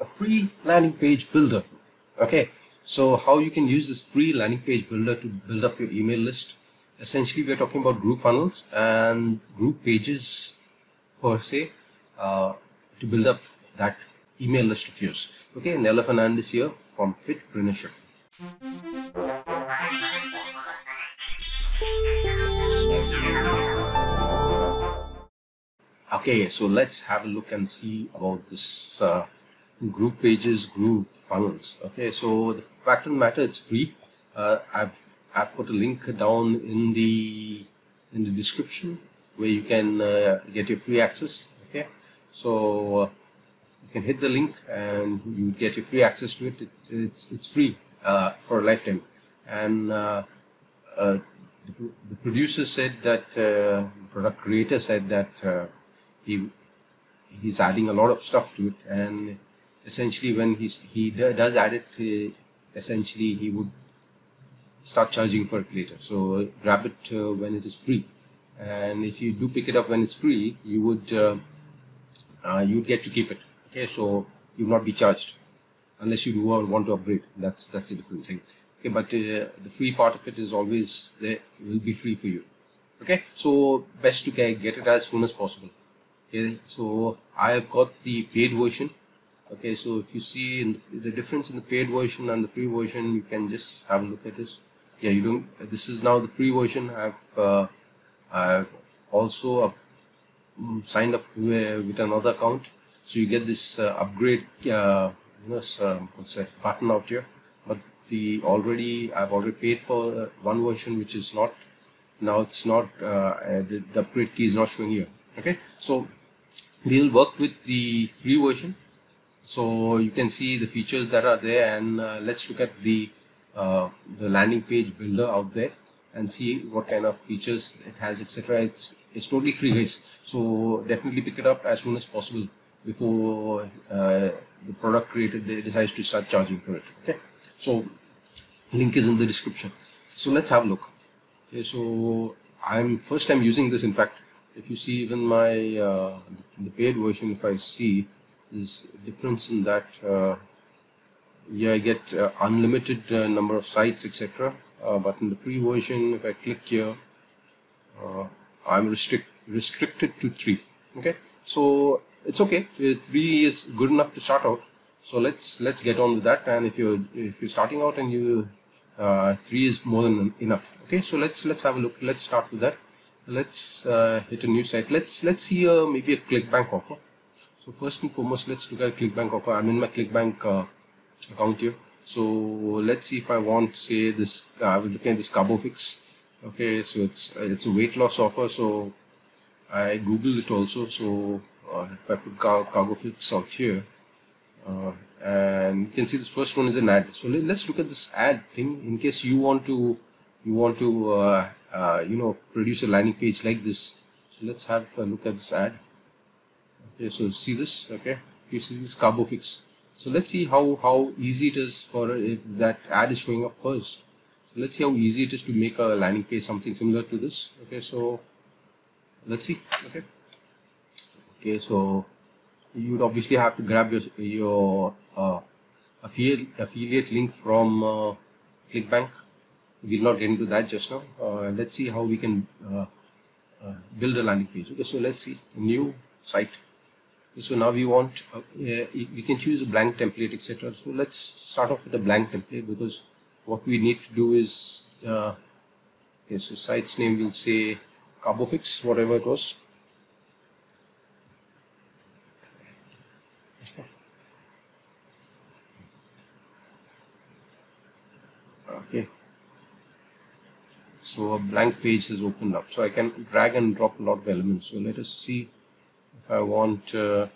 a free landing page builder. Okay, so how you can use this free landing page builder to build up your email list. Essentially, we're talking about Groove Funnels and GroovePages per se uh, to build up that email list of yours. Okay, Kneller Fernandes here from Fitpreneurship. Okay, so let's have a look and see about this uh, GroovePages, Groove Funnels. Okay, so the fact of the matter, it's free. Uh, I've I've put a link down in the in the description where you can uh, get your free access. Okay, so uh, you can hit the link and you get your free access to it. it it's it's free uh, for a lifetime, and uh, the, the, producer said that product creator said that he he's adding a lot of stuff to it and essentially when he's he does add it uh, essentially he would start charging for it later. So grab it uh, when it is free. And if you do pick it up when it's free you would uh, uh you get to keep it. Okay. So you will not be charged unless you do want to upgrade. That's that's a different thing. Okay but uh, the free part of it is always there it will be free for you. Okay? So best to get it as soon as possible. Okay? So I have got the paid version okay so if you see the difference in the paid version and the free version you can just have a look at this. Yeah you don't this is now the free version. I've uh, I've also uh, signed up with another account. So you get this uh, upgrade uh, you um, what's that button out here. But the already I've already paid for uh, one version which is not now it's not uh, the, the upgrade key is not showing here. Okay so we will work with the free version so you can see the features that are there and uh, let's look at the uh, the landing page builder out there and see what kind of features it has etc it's it's totally free guys. So definitely pick it up as soon as possible before uh, the product creator decides to start charging for it okay? So link is in the description. So let's have a look. Okay so i'm first time using this in fact. If you see even my uh, the paid version if I see there's difference in that uh, yeah I get uh, unlimited uh, number of sites etc uh, but in the free version if I click here uh, I'm restrict restricted to three. Okay? So it's okay. Three is good enough to start out. So let's let's get on with that. And if you're if you're starting out and you three is more than enough. Okay? So let's let's have a look. Let's start with that. Let's uh, hit a new site. Let's let's see uh, maybe a clickbank offer so first and foremost let's look at clickbank offer i'm in my clickbank uh, account here. So let's see if i want say this uh, i was looking at this carbofix okay so it's uh, it's a weight loss offer. So i googled it also. So uh, if i put car carbofix out here and you can see this first one is an ad. So let, us look at this ad thing in case you want to you want to uh, uh, you know produce a landing page like this. So let's have a look at this ad so see this okay? You see this carbofix so let's see how how easy it is for if that ad is showing up first. So let's see how easy it is to make a landing page something similar to this. Okay so let's see okay? Okay so you would obviously have to grab your your uh, affiliate affiliate link from uh, clickbank. We'll not get into that just now. Uh, let's see how we can uh, uh, build a landing page. Okay so let's see. New site so now we want uh, we can choose a blank template etc so let's start off with a blank template because what we need to do is uh, okay so site's name will say carbofix whatever it was. Okay. So a blank page has opened up. So I can drag and drop a lot of elements. So let us see if I want uh,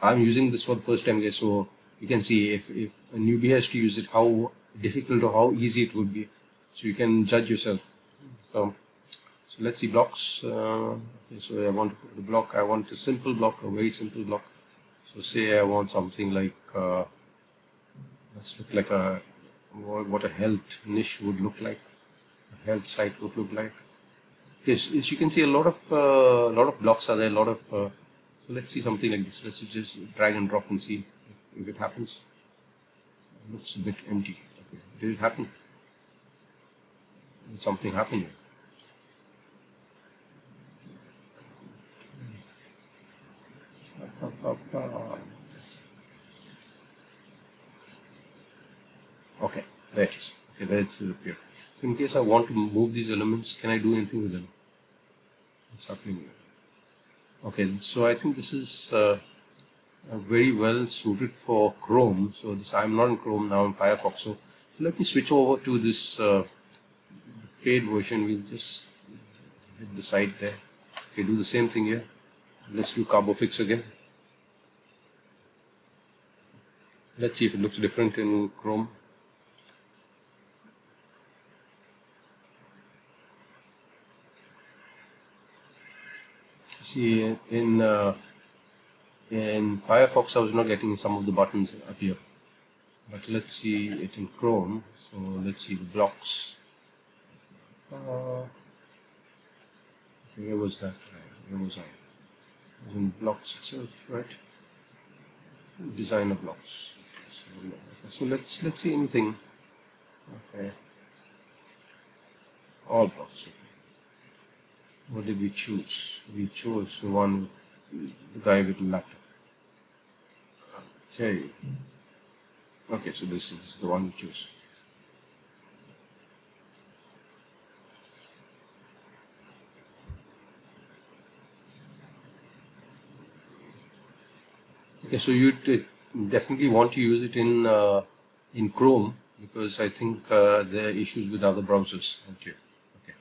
I'm using this for the first time guys so you can see if, if a newbie has to use it how difficult or how easy it would be so you can judge yourself so so let's see blocks uh, so I want to put the block I want a simple block a very simple block so say I want something like uh, let's look like a what a health niche would look like a health site would look like. Yes, as you can see, a lot of uh, lot of blocks are there. A lot of uh, so let's see something like this. Let's just drag and drop and see if, if it happens. It looks a bit empty. Okay. Did it happen? Did something happen here? Okay, there it is. Okay, there it is. So in case I want to move these elements, can I do anything with them? What's happening here? Okay, so I think this is uh, very well suited for Chrome. So this I'm not in Chrome now in Firefox. So, so let me switch over to this uh, paid version. We'll just hit the site there. Okay, do the same thing here. Let's do Carbofix again. Let's see if it looks different in Chrome. See in uh, in Firefox I was not getting some of the buttons appear but let's see it in Chrome. So let's see the blocks. Uh, where was that? Where was I? It was in blocks itself right? Designer blocks. So, so let's let's see anything. Okay. All blocks what did we choose? We chose the one, the guy with the laptop. Okay. Okay, so this is the one we choose. Okay, so you definitely want to use it in uh, in Chrome because I think uh, there are issues with other browsers. Okay, okay.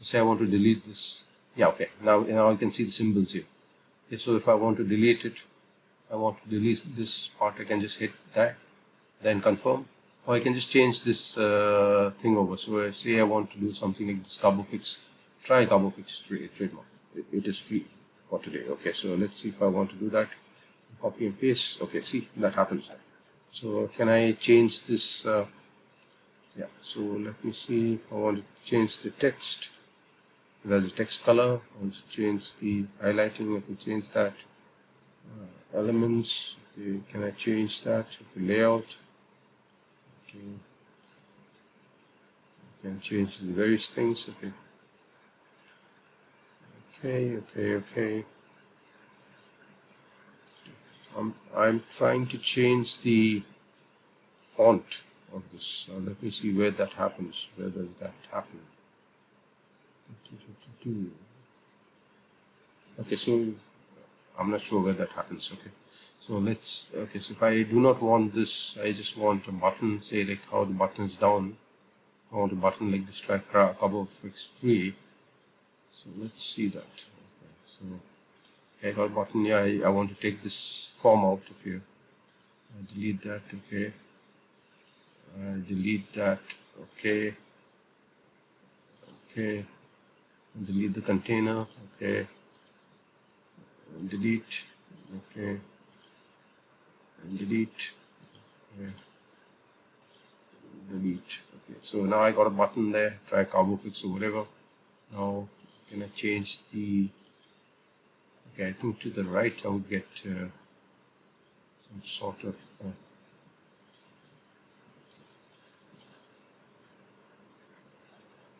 Say I want to delete this yeah okay. Now now I can see the symbols here okay, so if I want to delete it I want to delete this part I can just hit that then confirm. Or I can just change this uh, thing over. So I say I want to do something like this Carbofix try Carbofix trade, trademark. It, it is free for today. Okay so let's see if I want to do that. Copy and paste. Okay see that happens. So can I change this uh, yeah so let me see if I want to change the text there's a text color let's change the highlighting I can change that uh, elements okay, can I change that? Okay, layout okay. I can change the various things okay. Okay okay okay. I'm, I'm trying to change the font of this uh, let me see where that happens where does that happen Hmm. okay so I'm not sure where that happens okay. So let's okay so if I do not want this I just want a button say like how the button is down. I want a button like this track Carbofix free. So let's see that. Okay, so okay, I got a button yeah I, I want to take this form out of here. I delete that okay. I delete that okay. Okay delete the container okay. Delete okay. And delete okay. delete okay. So now I got a button there try Carbofix or whatever. Now can I change the okay I think to the right I would get uh, some sort of uh,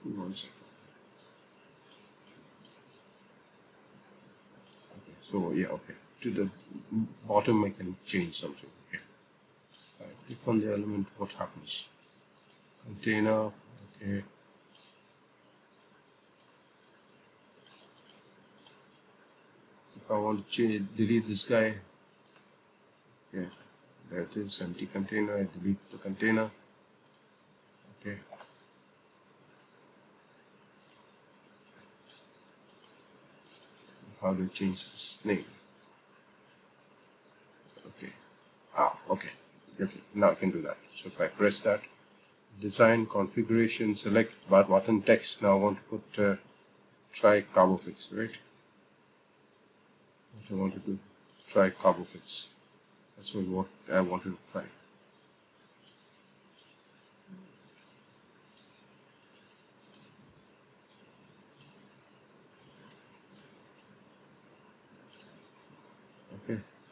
one second So yeah, okay. To the bottom, I can change something. Okay. I click on the element. What happens? Container. Okay. If I want to change, delete this guy. Okay. There it is. Empty container. I delete the container. Okay. How to change this name. Okay. Ah okay. Okay now I can do that. So if I press that design configuration select button text. Now I want to put uh, try Carbofix right? I want to do try Carbofix that's what I wanted to try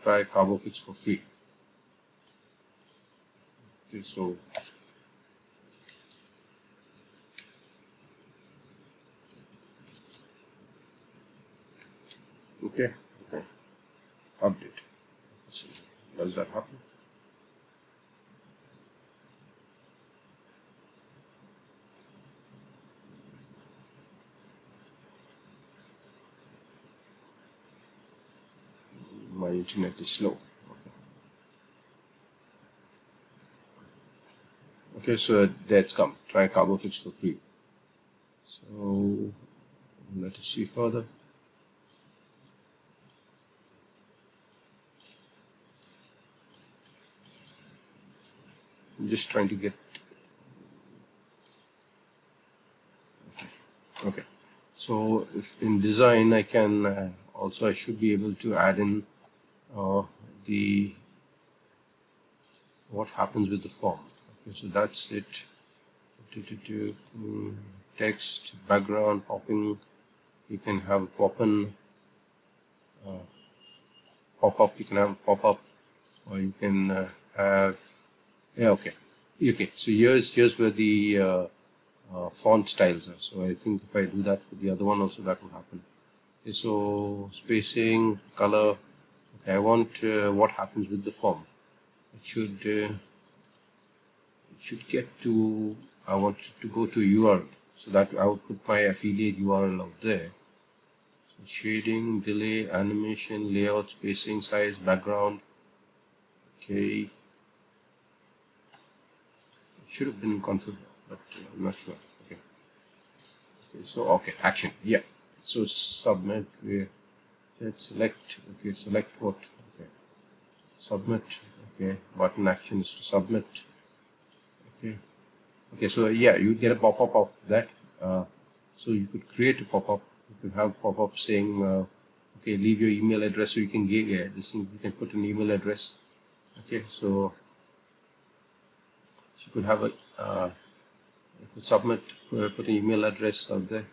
try Carbofix for free. Okay, so okay, okay, update. So does that happen? My internet is slow. Okay, so that's come. Try CarboFix for free. So let us see further. I'm just trying to get okay. Okay. So if in design I can uh, also I should be able to add in uh, the what happens with the form. Okay so that's it. Mm, text background popping. You can have pop in uh, pop up. You can have pop up or you can uh, have yeah okay. Okay so here's here's where the uh, uh, font styles are. So I think if I do that for the other one also that will happen. Okay, so spacing color I want uh, what happens with the form. It should uh, it should get to I want to go to URL. So that I would put my affiliate URL out there. So shading delay animation layout spacing size background. Okay. It should have been configured but uh, I'm not sure. Okay. okay so okay action. Yeah. So submit said select okay select what okay. Submit okay button action is to submit okay. Okay so yeah you get a pop-up of that uh, so you could create a pop-up. You could have pop-up saying uh, okay leave your email address so you can get yeah, this thing you can put an email address okay so you could have a uh, you could submit uh, put an email address out there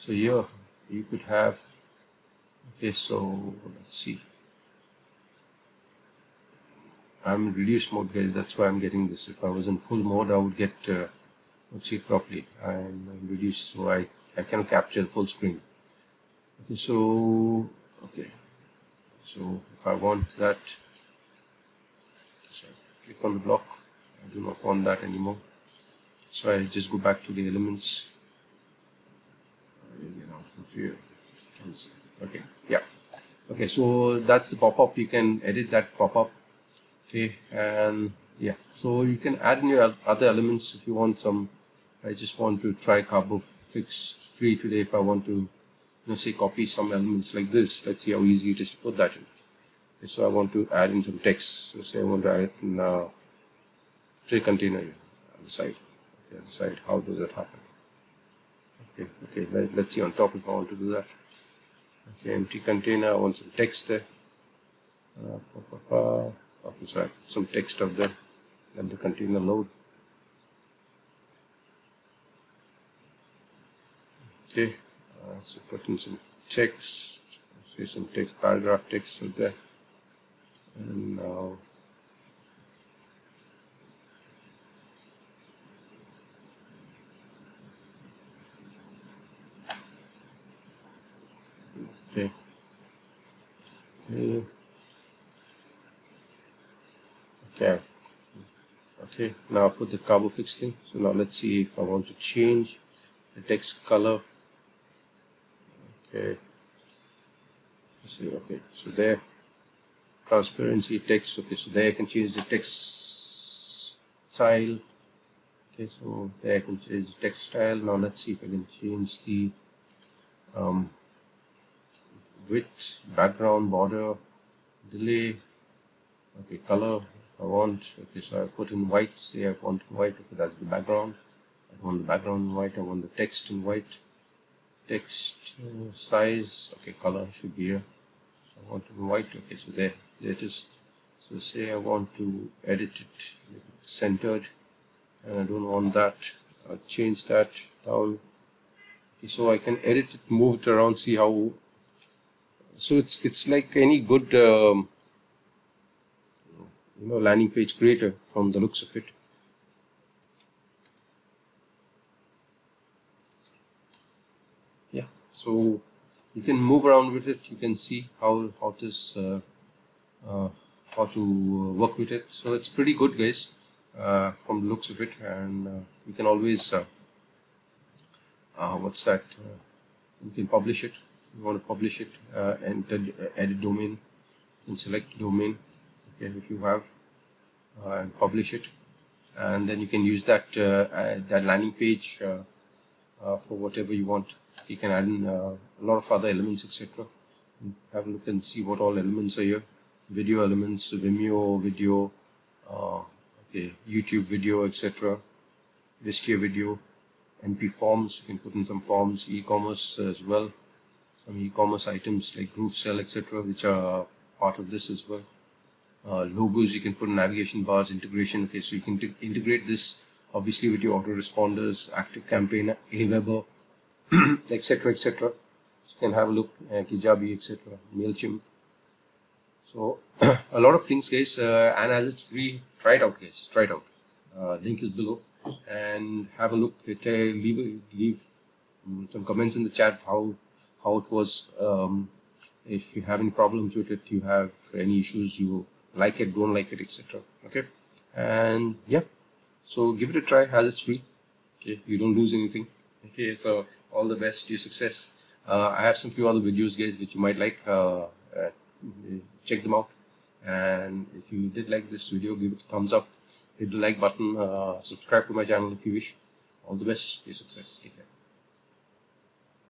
so here you could have okay so let's see. I'm in reduced mode guys that's why I'm getting this. If I was in full mode I would get uh, let's see properly. I'm in reduced so I I can capture full screen. Okay so okay. So if I want that so click on the block. I do not want that anymore. So I just go back to the elements here okay yeah. Okay so that's the pop-up. You can edit that pop-up. Okay and yeah. So you can add new other elements if you want some. I just want to try CarboFix free today if I want to you know say copy some elements like this. Let's see how easy it is to put that in. Okay, so I want to add in some text. So say I want to add in uh, tray container on the side. Okay, on the side. How does that happen okay okay let, let's see on top if I want to do that okay empty container I want some text there uh, okay so I put some text up there let the container load okay uh, so put in some text say some text paragraph text up there and now okay. Okay. Okay now I'll put the CarboFix thing so now let's see if I want to change the text color. Okay. Let's see okay so there. Transparency text okay so there I can change the text style. Okay so there I can change the text style. Now let's see if I can change the um, width background border delay. Okay color I want okay so I put in white say I want white okay that's the background. I want the background in white I want the text in white. Text uh, size okay color should be here. I want it in white okay so there there it is. So say I want to edit it centered and I don't want that I'll change that down. Okay so I can edit it move it around see how so it's it's like any good um, you know landing page creator from the looks of it. Yeah. So you can move around with it. You can see how how this uh, uh, how to work with it. So it's pretty good guys uh, from the looks of it. And uh, you can always uh, uh, what's that? You can publish it you want to publish it uh, enter uh, edit domain and select domain okay if you have uh, and publish it. And then you can use that that landing page for whatever you want. You can add in uh, a lot of other elements etc have a look and see what all elements are here. Video elements Vimeo video uh, okay YouTube video etc Wistia video MP forms you can put in some forms e-commerce as well some e-commerce items like GrooveSell etc which are part of this as well. Uh, logos you can put navigation bars integration. Okay so you can integrate this obviously with your autoresponders active campaign AWeber etc etc so you can have a look uh, Kajabi etc MailChimp. So a lot of things guys uh, and as it's free try it out guys. Try it out. Uh, link is below. And have a look. At leave leave some comments in the chat how how it was um, if you have any problems with it you have any issues you like it don't like it etc okay? And yeah. So give it a try. As it's free? Okay. You don't lose anything. Okay. So all the best to your success. Uh, i have some few other videos guys which you might like. Uh, uh, check them out. And if you did like this video give it a thumbs up. Hit the like button. Uh, subscribe to my channel if you wish. All the best. Your success. Take care